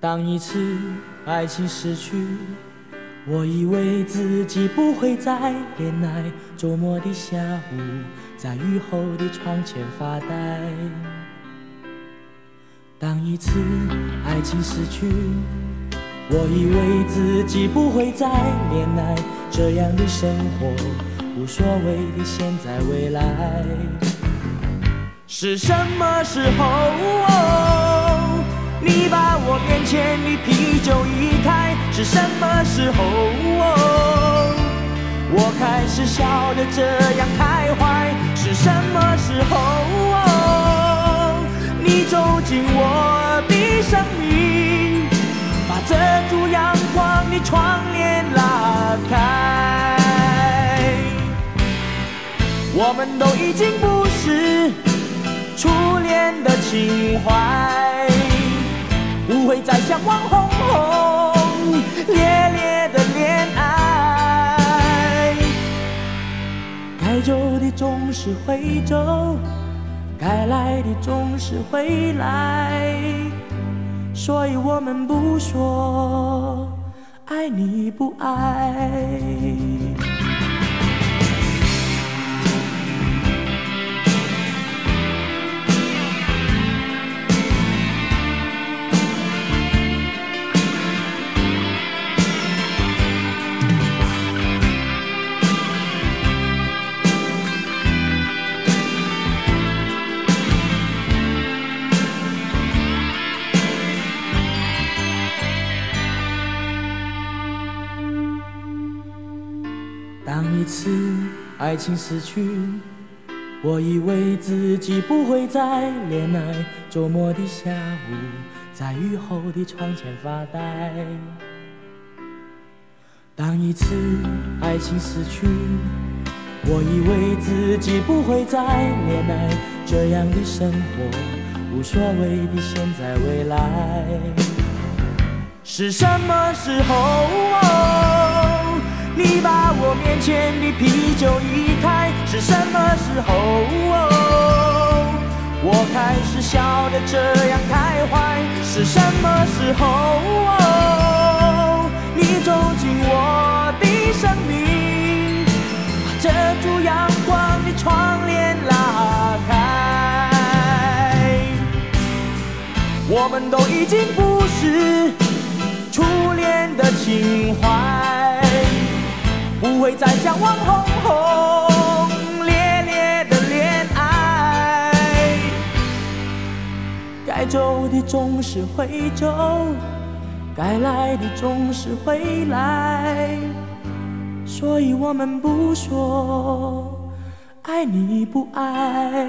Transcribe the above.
当一次爱情逝去，我以为自己不会再恋爱。周末的下午，在雨后的窗前发呆。当一次爱情逝去，我以为自己不会再恋爱。这样的生活，无所谓的现在未来。是什么时候？你把我千里啤酒一开，是什么时候？我开始笑得这样开怀，是什么时候？你走进我的生命，把遮住阳光的窗帘拉开，我们都已经不是初恋的情怀。向往轰轰烈烈的恋爱，该走的总是会走，该来的总是会来，所以我们不说爱你不爱。当一次爱情死去，我以为自己不会再恋爱。周末的下午，在雨后的窗前发呆。当一次爱情死去，我以为自己不会再恋爱。这样的生活，无所谓的现在未来。是什么时候？你把我面前的啤酒移开，是什么时候？我开始笑得这样开怀，是什么时候？你走进我的生命，把遮住阳光的窗帘拉开，我们都已经不是初恋的情怀。不会再向往轰轰烈烈的恋爱，该走的总是会走，该来的总是会来，所以我们不说爱你不爱。